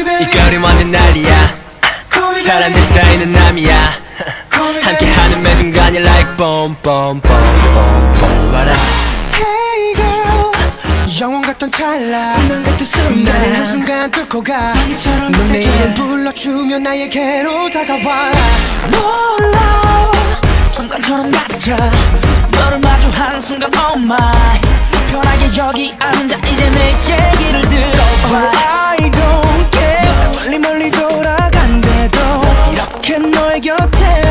이 거리 완전 난리야. 사람들 사이는 남이야. 함께하는 매 순간이 like boom boom boom boom what up Hey girl. 영원 같던 찰나. 운명 같은 순간. 나를 한순간 뚫고 가. 넌 내일 불러주면 나에게로 다가와. 놀라. 순간처럼 낮아 너를 마주하는 순간 oh my. 편하게 여기 앉아. 이제 내 얘기를 들어봐. I don't 멀리 멀리 돌아간대도 이렇게 너의 곁에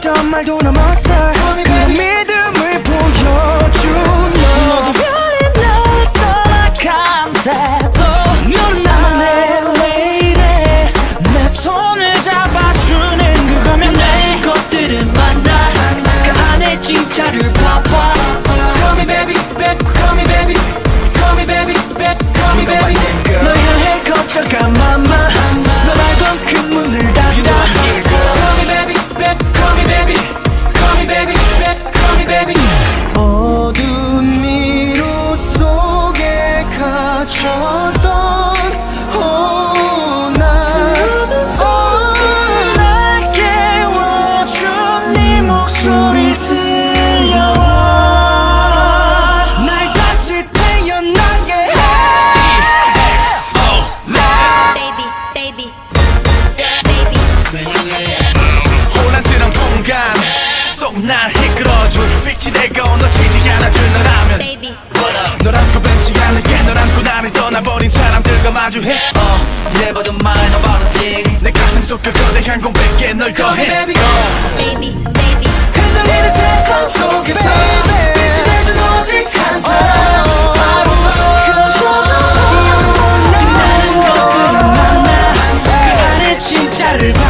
어떤 말도 넘어 나 oh, 날 깨워준 네 목소리 들려와. 날 다시 태어나게 해. Baby, baby, baby. 혼란스러운 공간 속날 이끌어줄 빛이 되고 놓치지 않아줄 너라면 내 향공 뺏게 널 더해. baby. Baby baby. 흔들리는 세상 속에서 빛이 되준 오직 한 사람. 나는 것들은 많아 그 안에 진짜를 봐.